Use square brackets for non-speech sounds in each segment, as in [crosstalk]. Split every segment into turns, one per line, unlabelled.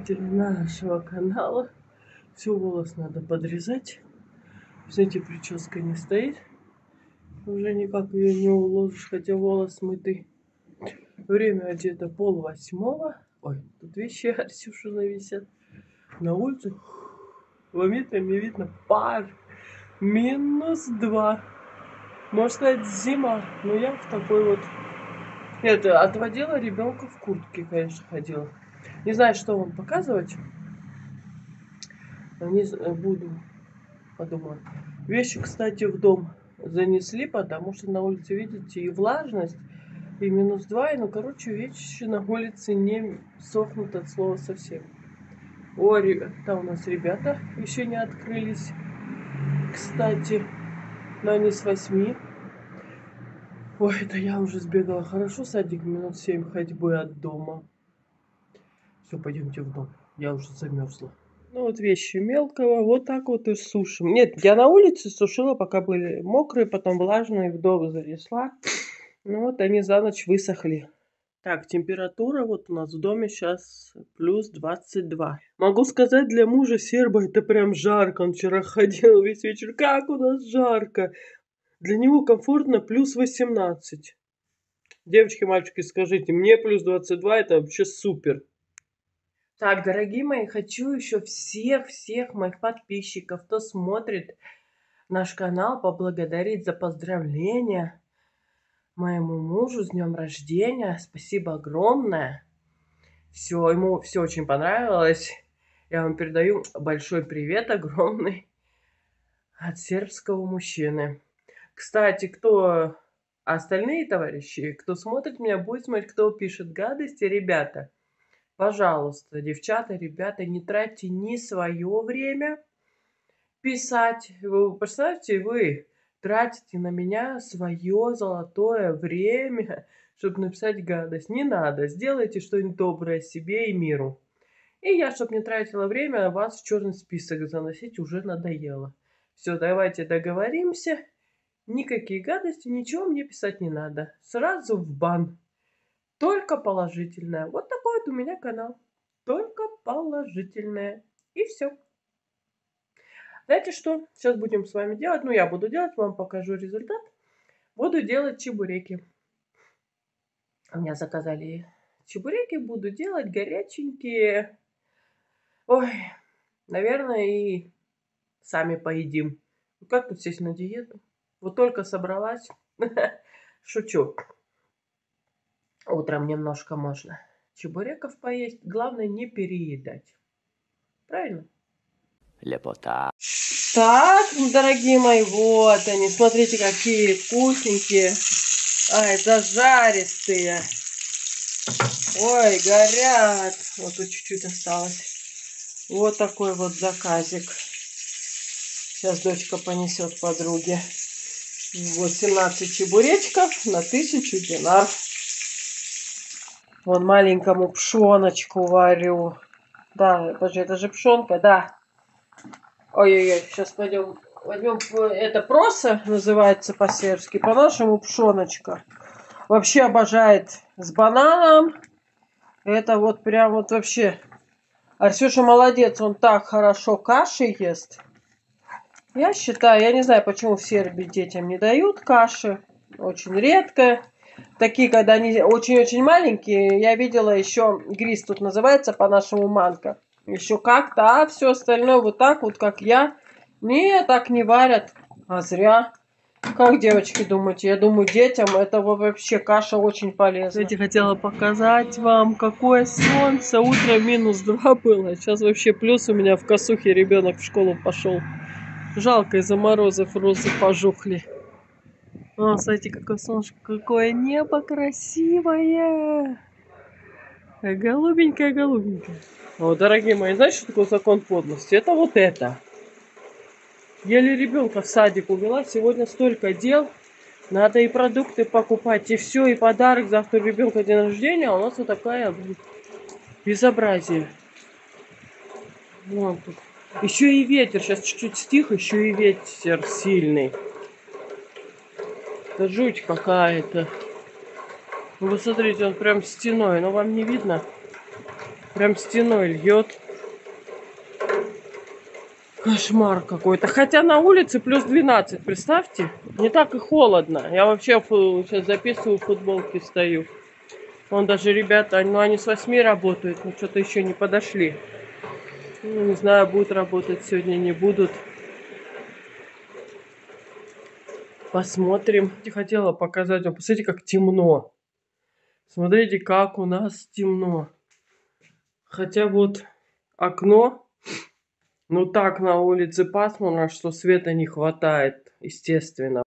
любители нашего канала. Все, волос надо подрезать. Знаете, прическа не стоит. Уже никак ее не уложишь, хотя волос мытый. Время где-то пол восьмого. Ой, тут вещи [laughs] Арсюшина висят. На улице километрами видно пар. Минус два. Можно сказать, зима. Но я в такой вот... Нет, отводила ребенка в куртке, конечно, ходила. Не знаю, что вам показывать. Не буду. Подумаю. Вещи, кстати, в дом занесли, потому что на улице, видите, и влажность, и минус 2, и, ну, короче, вещи на улице не сохнут от слова совсем. О, там у нас ребята еще не открылись, кстати, но они с 8. Ой, это я уже сбегала. Хорошо, садик, минут 7 ходьбы от дома. Все, пойдемте в дом. Я уже замерзла. Ну вот вещи мелкого, вот так вот и сушим. Нет, я на улице сушила, пока были мокрые, потом влажные, в дом занесла. Ну вот они за ночь высохли. Так, температура вот у нас в доме сейчас плюс 22. Могу сказать, для мужа серба это прям жарко. Он вчера ходил весь вечер. Как у нас жарко. Для него комфортно плюс 18. Девочки, мальчики, скажите, мне плюс 22 это вообще супер. Так, дорогие мои, хочу еще всех-всех моих подписчиков, кто смотрит наш канал, поблагодарить за поздравления моему мужу с днем рождения. Спасибо огромное. Все, ему все очень понравилось. Я вам передаю большой привет огромный от сербского мужчины. Кстати, кто остальные товарищи, кто смотрит меня, будет смотреть, кто пишет гадости, ребята – Пожалуйста, девчата, ребята, не тратьте ни свое время писать. Вы представьте, вы тратите на меня свое золотое время, чтобы написать гадость. Не надо. Сделайте что-нибудь доброе себе и миру. И я, чтобы не тратила время, вас в черный список заносить уже надоело. Все, давайте договоримся. Никакие гадости, ничего мне писать не надо. Сразу в бан. Только положительное. Вот такой вот у меня канал. Только положительное. И все. Знаете что? Сейчас будем с вами делать. Ну, я буду делать, вам покажу результат. Буду делать чебуреки. У меня заказали чебуреки. Буду делать горяченькие. Ой, наверное, и сами поедим. Как тут сесть на диету? Вот только собралась. [laughs] Шучу. Утром немножко можно чебуреков поесть. Главное не переедать. Правильно?
Лепота.
Так, дорогие мои, вот они. Смотрите, какие вкусненькие. Ай, зажаристые. Ой, горят. Вот тут чуть-чуть осталось. Вот такой вот заказик. Сейчас дочка понесет подруге. Вот 17 чебуречков на 1000 динар. Вон маленькому пшоночку варю. Да, подожди, это же пшонка, да. Ой-ой-ой, сейчас пойдем, возьмем, это проса называется по-сербски, по-нашему пшоночка. Вообще обожает с бананом. Это вот прям вот вообще. Арсюша молодец, он так хорошо каши ест. Я считаю, я не знаю, почему в Сербии детям не дают каши. Очень редко такие, когда они очень-очень маленькие. Я видела еще, грис тут называется по-нашему манка. Еще как-то, а все остальное вот так вот, как я. Не, так не варят. А зря. Как, девочки, думаете? Я думаю, детям это вообще каша очень полезна. Кстати, хотела показать вам, какое солнце. Утро минус 2 было. Сейчас вообще плюс у меня в косухе ребенок в школу пошел. Жалко, из-за морозов розы пожухли. О, смотрите, какое солнышко, какое небо красивое. Голубенькое, голубенькое. О, дорогие мои, знаете, что такое закон подлости? Это вот это. Еле ребенка в садик увела, сегодня столько дел. Надо и продукты покупать, и все, и подарок. Завтра ребенка день рождения, а у нас вот такая безобразие. Вон тут. Еще и ветер, сейчас чуть-чуть стих, еще и ветер сильный. Это жуть какая-то. Ну, вы смотрите, он прям стеной, но вам не видно? Прям стеной льет. Кошмар какой-то. Хотя на улице плюс 12, представьте. Не так и холодно. Я вообще сейчас записываю, в футболке стою. Вон даже ребята, ну они с 8 работают, но что-то еще не подошли. Ну, не знаю, будут работать сегодня, не будут. Посмотрим. Я хотела показать вам. Посмотрите, как темно. Смотрите, как у нас темно. Хотя вот окно ну так на улице пасмурно, что света не хватает, естественно.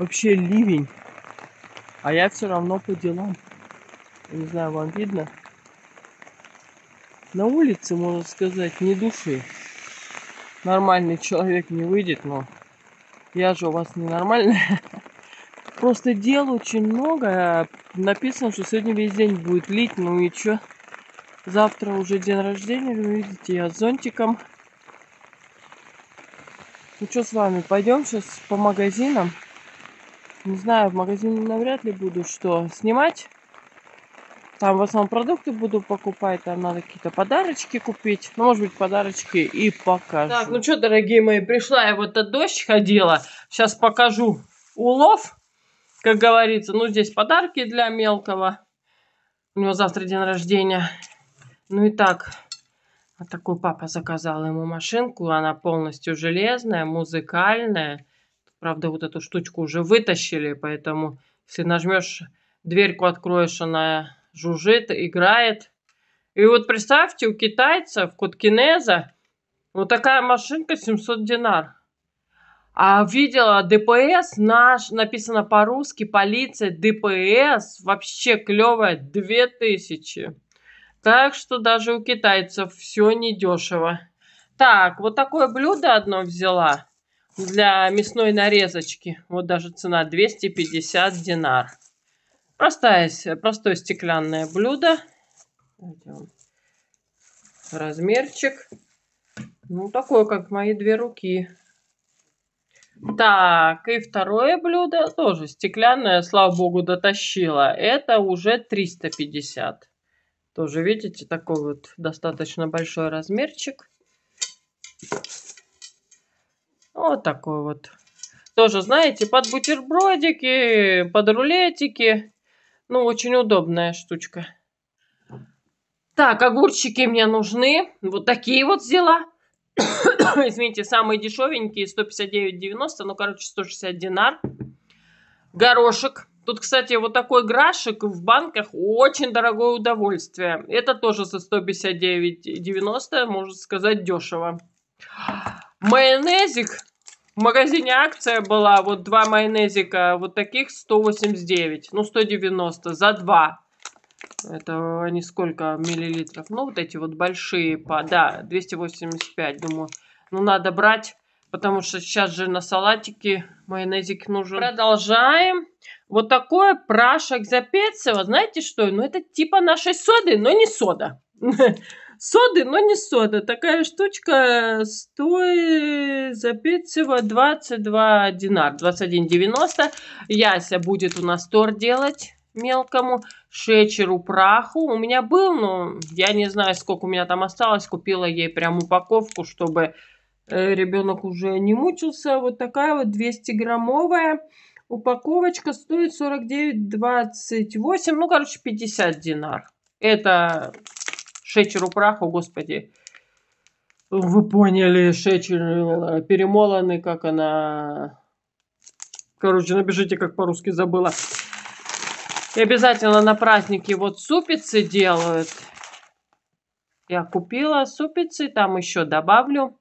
Вообще ливень. А я все равно по делам. Я не знаю, вам видно? На улице, можно сказать, не души. Нормальный человек не выйдет, но я же у вас ненормальная. [laughs] Просто дел очень много. Написано, что сегодня весь день будет лить. Ну и что? Завтра уже день рождения, вы видите, я с зонтиком. Ну что с вами, пойдем сейчас по магазинам. Не знаю, в магазине навряд ли буду что снимать. Там в основном продукты буду покупать, там надо какие-то подарочки купить. Ну, может быть, подарочки и покажу. Так, ну что, дорогие мои, пришла я вот от дождь ходила. Сейчас покажу улов, как говорится. Ну, здесь подарки для мелкого. У него завтра день рождения. Ну и так, вот такой папа заказал ему машинку. Она полностью железная, музыкальная. Правда, вот эту штучку уже вытащили, поэтому если нажмешь, дверьку откроешь, она жужжит, играет. И вот представьте, у китайцев, Коткинеза, вот такая машинка 700 динар. А видела ДПС, наш, написано по-русски, полиция, ДПС, вообще клевая, 2000. Так что даже у китайцев все недешево. Так, вот такое блюдо одно взяла для мясной нарезочки. Вот даже цена 250 динар. Простое, простое стеклянное блюдо. Размерчик. Ну, такое, как мои две руки. Так, и второе блюдо тоже стеклянное, слава богу, дотащила. Это уже 350. Тоже, видите, такой вот достаточно большой размерчик. Вот такой вот. Тоже, знаете, под бутербродики, под рулетики. Ну, очень удобная штучка. Так, огурчики мне нужны. Вот такие вот взяла. [coughs] Извините, самые дешевенькие, 159,90. Ну, короче, 160 динар. Горошек. Тут, кстати, вот такой грашек в банках очень дорогое удовольствие. Это тоже за 159,90, можно сказать, дешево. Майонезик в магазине акция была, вот два майонезика, вот таких 189, ну 190 за два. Это они сколько миллилитров? Ну, вот эти вот большие, по, да, 285, думаю. Ну, надо брать, потому что сейчас же на салатике майонезик нужен. Продолжаем. Вот такое прашек запецево. Знаете что? Ну, это типа нашей соды, но не сода. Соды, но не сода. Такая штучка стоит за всего 22 динар, 21,90. Яся будет у нас торт делать мелкому шечеру праху. У меня был, но я не знаю, сколько у меня там осталось. Купила ей прям упаковку, чтобы э, ребенок уже не мучился. Вот такая вот 200-граммовая упаковочка стоит 49,28. Ну, короче, 50 динар. Это шечеру праху, господи. Вы поняли, шечер э, перемолоный, как она... Короче, напишите, как по-русски забыла. И обязательно на праздники вот супицы делают. я купила супицы, там еще добавлю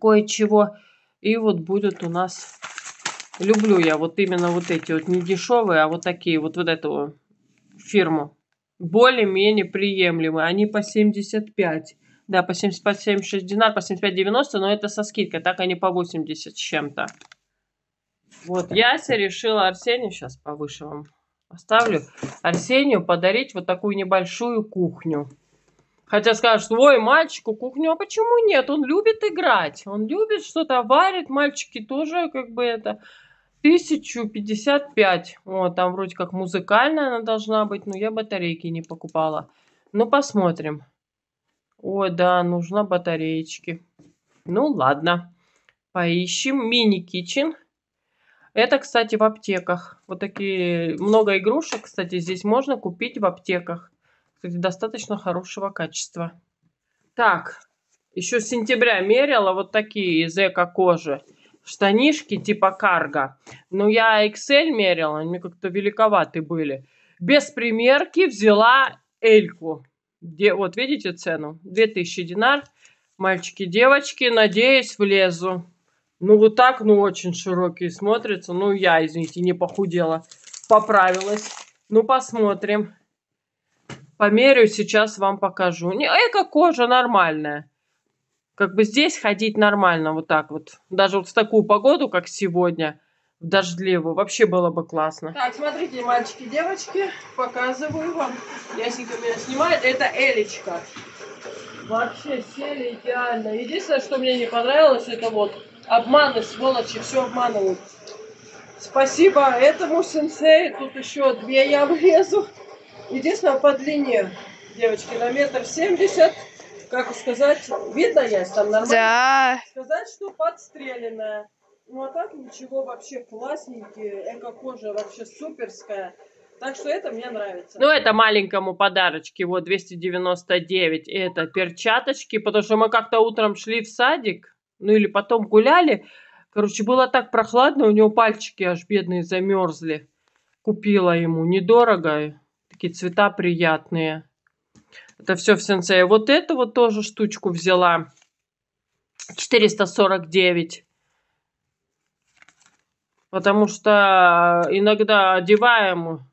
кое-чего. И вот будет у нас... Люблю я вот именно вот эти вот не дешевые, а вот такие вот, вот эту фирму. Более-менее приемлемые. Они по 75. Да, по 70, по 76 динар, по 75,90, но это со скидкой. Так они по 80 с чем-то. Вот, Яся решила Арсению, сейчас повыше вам оставлю, Арсению подарить вот такую небольшую кухню. Хотя скажут, ой, мальчику кухню, а почему нет? Он любит играть, он любит что-то варит, мальчики тоже как бы это... 1055. Вот, там вроде как музыкальная она должна быть, но я батарейки не покупала. Ну, посмотрим. Ой, да, нужна батареечки. Ну, ладно. Поищем. Мини-кичен. Это, кстати, в аптеках. Вот такие, много игрушек, кстати, здесь можно купить в аптеках. Кстати, достаточно хорошего качества. Так, еще с сентября мерила вот такие из эко-кожи. Штанишки типа карго. Но я XL мерила, они как-то великоваты были. Без примерки взяла Эльку. Где, вот видите цену? 2000 динар. Мальчики, девочки, надеюсь, влезу. Ну, вот так, ну, очень широкие смотрятся. Ну, я, извините, не похудела. Поправилась. Ну, посмотрим. Померю, сейчас вам покажу. Не, эко-кожа нормальная. Как бы здесь ходить нормально, вот так вот. Даже вот в такую погоду, как сегодня, в дождливую, вообще было бы классно. Так, смотрите, мальчики, девочки, показываю вам. Ясенька меня снимает. Это Элечка. Вообще сели идеально. Единственное, что мне не понравилось, это вот Обманы, сволочи, все обманывают. Спасибо этому сенсею. Тут еще две я влезу. Единственное, по длине, девочки, на метр семьдесят. Как сказать, видно есть там нормально?
Да.
Сказать, что подстреленная. Ну а так ничего, вообще классненькие. Эко-кожа вообще суперская. Так что это мне нравится. Ну, это маленькому подарочки, вот 299. Это перчаточки, потому что мы как-то утром шли в садик, ну или потом гуляли. Короче, было так прохладно, у него пальчики аж бедные замерзли. Купила ему недорого, такие цвета приятные. Это все в сенсее. Вот эту вот тоже штучку взяла. 449. Потому что иногда одеваем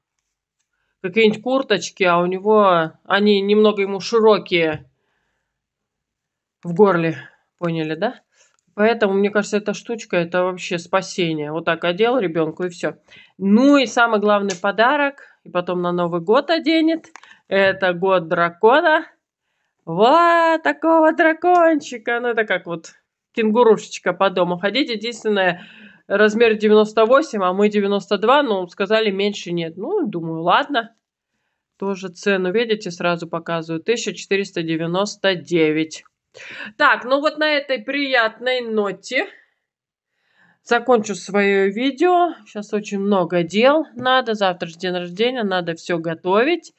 какие-нибудь курточки, а у него они немного ему широкие в горле. Поняли, да? Поэтому, мне кажется, эта штучка, это вообще спасение. Вот так одел ребенку и все. Ну и самый главный подарок, и потом на Новый год оденет, это год дракона. Вот такого дракончика. Ну это как вот кенгурушечка по дому ходить. Единственное, размер 98, а мы 92, но сказали меньше нет. Ну, думаю, ладно. Тоже цену, видите, сразу показываю. 1499. Так, ну вот на этой приятной ноте закончу свое видео. Сейчас очень много дел надо. Завтра день рождения, надо все готовить.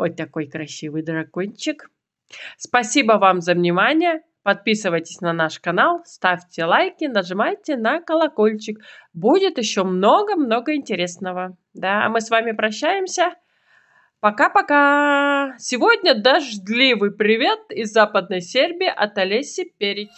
Вот такой красивый дракончик. Спасибо вам за внимание. Подписывайтесь на наш канал, ставьте лайки, нажимайте на колокольчик. Будет еще много-много интересного. Да, а мы с вами прощаемся. Пока-пока! Сегодня дождливый привет из Западной Сербии от Олеси Перич.